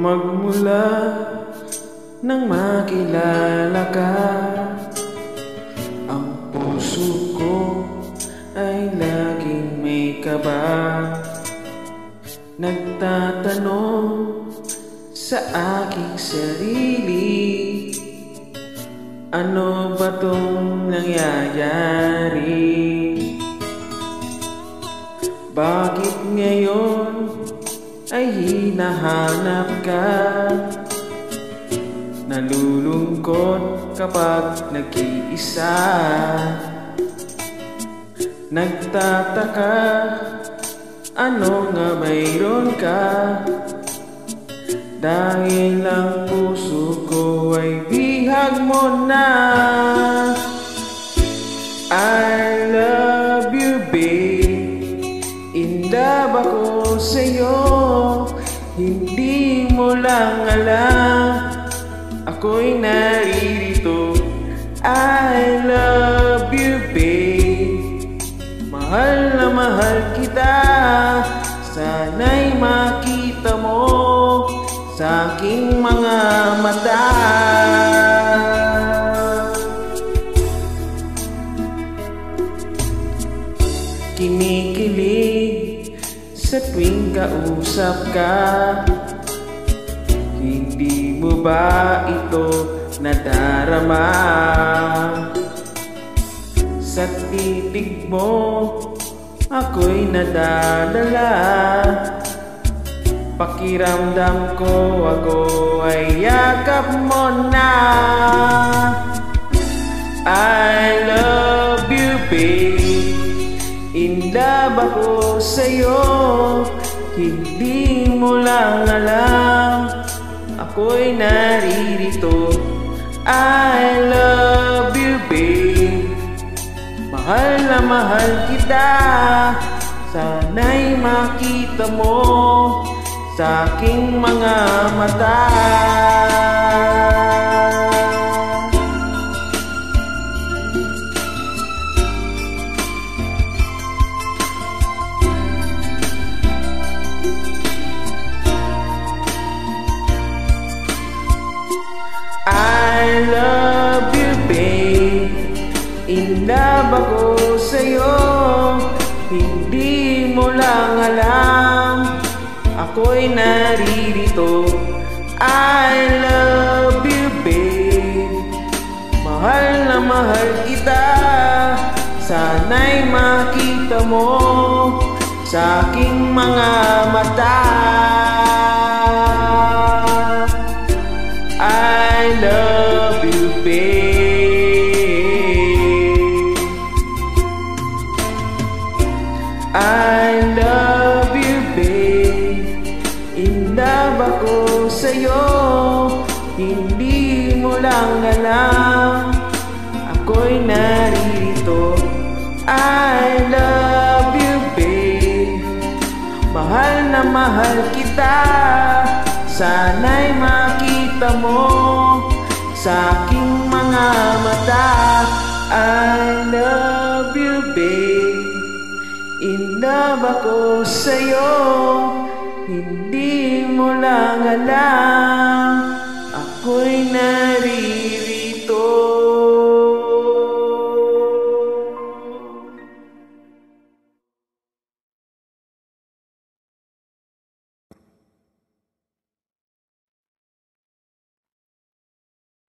Magmula nang makilala ka Ang puso ko ay laging may kaba Nagtatanong sa aking sarili Ano ba tong nangyayari? Bakit ngayon ay hinahanap ka? Nalulungkot kapag nag-iisa. Nagtataka Ano nga mayroon ka? Dahil ang puso ko ay bihag mo na lang. Alam Ako'y naririto. I love you babe. Mahal na mahal kita. Sana'y makita mo Sa aking mga mata. Kinikilig sa tuwing kausap ka ba ito nadarama? Sa titig mo ako'y nadadala. Pakiramdam ko ako ay yakap mo na. I love you babe. In love ako sa'yo. Hindi mo lang alam Ako'y naririto. I love you babe. Mahal na mahal kita. Sana'y makita mo Sa aking mga mata Hindi mo lang alam Ako'y naririto. I love you, babe. Mahal na mahal kita. Sana'y makita mo Sa aking mga mata love ako sa'yo. Hindi mo lang alam. Ako'y narito. I love you, babe. Mahal na mahal kita. Sana'y makita mo sa aking mga mata I love you babe In love ako sa'yo hindi mo lang alam Ako'y narito